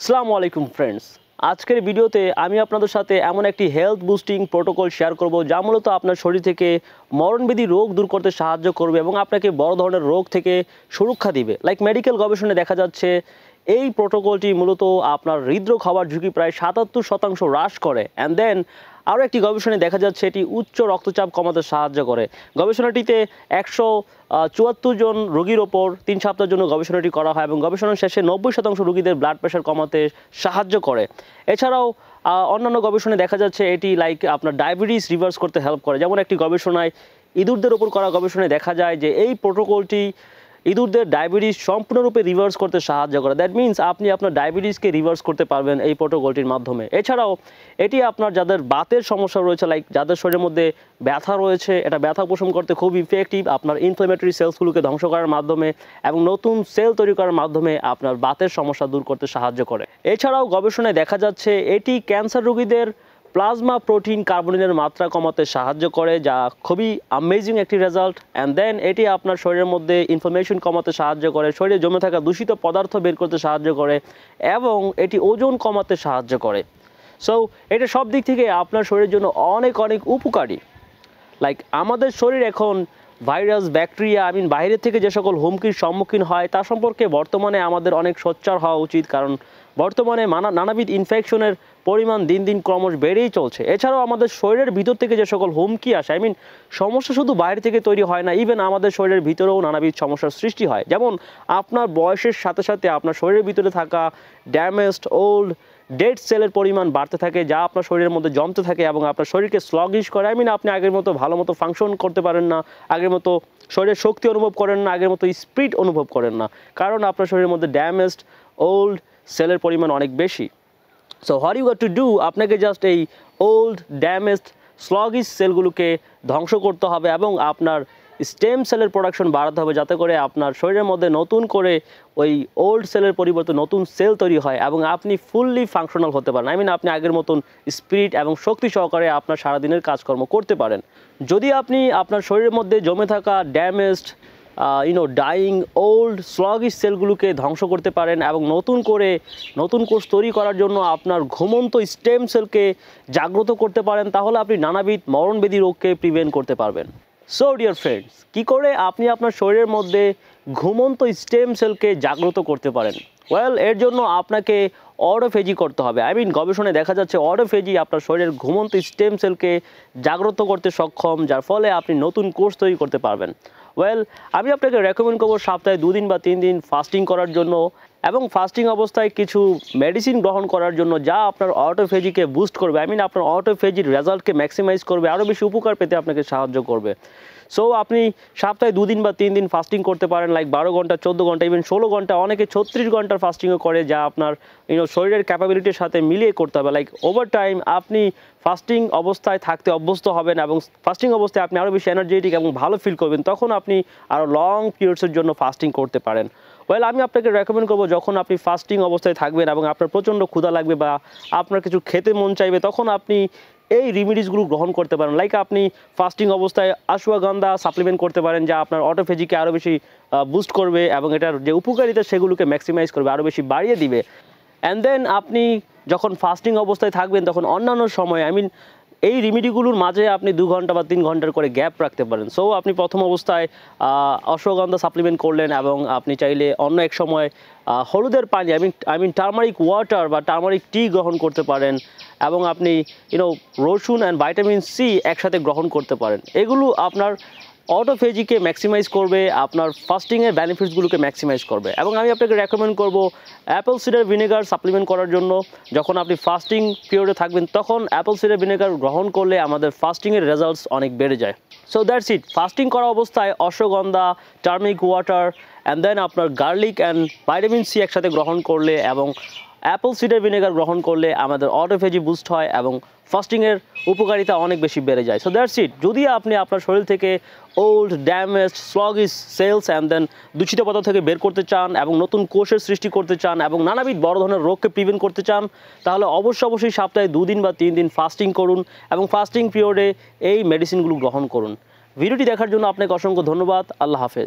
আসসালামু আলাইকুম ফ্রেন্ডস আজকের ভিডিওতে আমি আপনাদের সাথে এমন একটি হেলথ বুস্টিং প্রোটোকল শেয়ার করব, যা মূলত আপনার শরীর থেকে মরণবিধি রোগ দূর করতে সাহায্য করবে এবং আপনাকে বড় ধরনের রোগ থেকে সুরক্ষা দিবে। লাইক মেডিকেল গবেষণায় দেখা যাচ্ছে, এই প্রোটোকলটি মূলত আপনার হৃদরোগ হওয়ার ঝুঁকি প্রায় সাতাত্তর শতাংশ হ্রাস করে। অ্যান্ড দেন আরও একটি গবেষণায় দেখা যাচ্ছে এটি উচ্চ রক্তচাপ কমাতে সাহায্য করে। গবেষণাটিতে একশো চুয়াত্তর জন রোগীর ওপর তিন সপ্তাহের জন্য গবেষণাটি করা হয় এবং গবেষণার শেষে নব্বই শতাংশ রোগীদের ব্লাড প্রেশার কমাতে সাহায্য করে। এছাড়াও অন্যান্য গবেষণায় দেখা যাচ্ছে এটি লাইক আপনার ডায়াবেটিস রিভার্স করতে হেল্প করে। যেমন একটি গবেষণায় ইঁদুরদের ওপর করা গবেষণায় দেখা যায় যে এই প্রোটোকলটি ইঁদুরদের ডায়াবেটিস সম্পূর্ণরূপে রিভার্স করতে সাহায্য করে। দ্যাট মিন্স আপনি আপনার ডায়াবেটিসকে রিভার্স করতে পারবেন এই প্রোটোকলটির মাধ্যমে। এছাড়াও, এটি আপনার যাদের বাতের সমস্যা রয়েছে লাইক যাদের শরীরের মধ্যে ব্যথা রয়েছে, এটা ব্যথা উপশম করতে খুব ইফেক্টিভ আপনার ইনফ্লেমেটরি সেলসগুলোকে ধ্বংস করার মাধ্যমে এবং নতুন সেল তৈরি করার মাধ্যমে আপনার বাতের সমস্যা দূর করতে সাহায্য করে। এছাড়াও গবেষণায় দেখা যাচ্ছে, এটি ক্যান্সার রোগীদের প্লাজমা প্রোটিন কার্বনিনের মাত্রা কমাতে সাহায্য করে, যা খুবই আমেজিং একটি রেজাল্ট অ্যান্ড দেন এটি আপনার শরীরের মধ্যে ইনফরমেশন কমাতে সাহায্য করে, শরীরে জমে থাকা দূষিত পদার্থ বের করতে সাহায্য করে, এবং এটি ওজন কমাতে সাহায্য করে। সো এটা সব দিক থেকে আপনার শরীরের জন্য অনেক অনেক উপকারী। লাইক আমাদের শরীর এখন ভাইরাস ব্যাকটেরিয়া আই মিন বাইরের থেকে যে সকল হুমকির সম্মুখীন হয়, তা সম্পর্কে বর্তমানে আমাদের অনেক সোচ্চার হওয়া উচিত, কারণ বর্তমানে মানা নানাবিধ ইনফেকশনের পরিমাণ দিন দিন ক্রমশ বেড়েই চলছে। এছাড়াও আমাদের শরীরের ভিতর থেকে যে সকল হুমকি আসে আই মিন সমস্যা শুধু বাইরে থেকে তৈরি হয় না ইভেন আমাদের শরীরের ভিতরেও নানাবিধ সমস্যার সৃষ্টি হয়। যেমন, আপনার বয়সের সাথে সাথে আপনার শরীরের ভিতরে থাকা ড্যামেজড ওল্ড ডেড সেলের পরিমাণ বাড়তে থাকে, যা আপনার শরীরের মধ্যে জমতে থাকে এবং আপনার শরীরকে স্লগিশ করে। আই মিন আপনি আগের মতো ভালো মতো ফাংশন করতে পারেন না, আগের মতো শরীরের শক্তি অনুভব করেন না, আগের মতো স্পিড অনুভব করেন না। কারণ আপনার শরীরের মধ্যে ড্যামেজড ওল্ড সেলের পরিমাণ অনেক বেশি। So what you got to do আপনাকে জাস্ট এই ওল্ড ড্যামেজড স্লগিস সেলগুলোকে ধ্বংস করতে হবে এবং আপনার স্টেম সেলের প্রোডাকশন বাড়াতে হবে যাতে করে আপনার শরীরের মধ্যে নতুন করে ওই ওল্ড সেলের পরিবর্তে নতুন সেল তৈরি হয় এবং আপনি ফুললি ফাংশনাল হতে পারেন। আই মিন আপনি আগের মতন স্পিরিট এবং শক্তি সহকারে আপনার সারাদিনের কাজকর্ম করতে পারেন। যদি আপনি আপনার শরীরের মধ্যে জমে থাকা damaged you know dying old sluggish সেলগুলোকে ধ্বংস করতে পারেন এবং নতুন করে নতুন কোষ তৈরি করার জন্য আপনার ঘুমন্ত স্টেম সেলকে জাগ্রত করতে পারেন, তাহলে আপনি নানাবিধ মরণবেদী রোগকে প্রিভেন্ট করতে পারবেন। সো ডিয়ার ফ্রেন্ডস কী করে আপনি আপনার শরীরের মধ্যে ঘুমন্ত স্টেম সেলকে জাগ্রত করতে পারেন? ওয়েল এর জন্য আপনাকে অটোফেজি করতে হবে। আই মিন গবেষণায় দেখা যাচ্ছে অটোফেজি আপনার শরীরের ঘুমন্ত স্টেম সেলকে জাগ্রত করতে সক্ষম, যার ফলে আপনি নতুন কোষ তৈরি করতে পারবেন। ওয়েল আমি আপনাকে রেকমেন্ড করব সপ্তাহে দুদিন বা তিন দিন ফাস্টিং করার জন্য। এবং ফাস্টিং অবস্থায় কিছু মেডিসিন গ্রহণ করার জন্য যা আপনার অটোফেজিকে বুস্ট করবে আই মিন আপনার অটোফেজির রেজাল্টকে ম্যাক্সিমাইজ করবে আরও বেশি উপকার পেতে আপনাকে সাহায্য করবে। সো আপনি সপ্তাহে দুদিন বা তিন দিন ফাস্টিং করতে পারেন লাইক বারো ঘণ্টা, চোদ্দ ঘণ্টা ইভেন ষোলো ঘণ্টা, অনেকে ছত্রিশ ঘণ্টার ফাস্টিংও করে, যা আপনার ইউনো শরীরের ক্যাপাবিলিটির সাথে মিলিয়ে করতে হবে। লাইক ওভার টাইম আপনি ফাস্টিং অবস্থায় থাকতে অভ্যস্ত হবেন এবং ফাস্টিং অবস্থায় আপনি আরও বেশি এনার্জেটিক এবং ভালো ফিল করবেন, তখন আপনি আরও লং পিরিয়ডসের জন্য ফাস্টিং করতে পারেন। ওয়েল আমি আপনাকে রেকমেন্ড করব যখন আপনি ফাস্টিং অবস্থায় থাকবেন এবং আপনার প্রচণ্ড ক্ষুধা লাগবে বা আপনার কিছু খেতে মন চাইবে, তখন আপনি এই রিমিডিসগুলো গ্রহণ করতে পারেন। লাইক আপনি ফাস্টিং অবস্থায় আশুয়াগন্ধা সাপ্লিমেন্ট করতে পারেন, যা আপনার অটোফেজিকে আরও বেশি বুস্ট করবে এবং এটার যে উপকারিতা সেগুলোকে ম্যাক্সিমাইজ করবে আরও বেশি বাড়িয়ে দিবে। অ্যান্ড দেন আপনি যখন ফাস্টিং অবস্থায় থাকবেন, তখন অন্যান্য সময় আই মিন এই রিমিডিগুলোর মাঝে আপনি দু ঘণ্টা বা তিন ঘণ্টার করে গ্যাপ রাখতে পারেন। সো আপনি প্রথম অবস্থায় অশ্বগন্ধা সাপ্লিমেন্ট করলেন এবং আপনি চাইলে অন্য এক সময় হলুদের পানি I mean I mean turmeric water বা টার্মারিক টি গ্রহণ করতে পারেন এবং আপনি ইউনো রসুন অ্যান্ড ভাইটামিন সি একসাথে গ্রহণ করতে পারেন। এগুলো আপনার অটোফেজিকে ম্যাক্সিমাইজ করবে, আপনার ফাস্টিংয়ের বেনিফিটসগুলোকে ম্যাক্সিমাইজ করবে। এবং আমি আপনাকে রেকমেন্ড করব অ্যাপেল সিডার ভিনেগার সাপ্লিমেন্ট করার জন্য। যখন আপনি ফাস্টিং পিরিয়ডে থাকবেন, তখন অ্যাপেল সিডার ভিনেগার গ্রহণ করলে আমাদের ফাস্টিংয়ের রেজাল্টস অনেক বেড়ে যায়। সো দ্যাটস ইট ফাস্টিং করা অবস্থায় ashwagandha turmeric water and then আপনার গার্লিক অ্যান্ড ভাইটামিন সি একসাথে গ্রহণ করলে এবং অ্যাপল সিডার ভিনেগার গ্রহণ করলে আমাদের অটোফেজি বুস্ট হয় এবং ফাস্টিংয়ের উপকারিতা অনেক বেশি বেড়ে যায়। সো দ্যাটস ইট যদি আপনি আপনার শরীর থেকে old damage sluggish cells and then দূষিত পদার্থ থেকে বের করতে চান এবং নতুন কোষের সৃষ্টি করতে চান এবং নানাবিধ বড় ধরনের রোগকে প্রিভেন্ট করতে চান, তাহলে অবশ্যই অবশ্যই সপ্তাহে দুদিন বা তিন দিন ফাস্টিং করুন এবং ফাস্টিং পিরিয়ডে এই মেডিসিনগুলো গ্রহণ করুন। ভিডিওটি দেখার জন্য আপনাকে অসংখ্য ধন্যবাদ। আল্লাহ হাফেজ।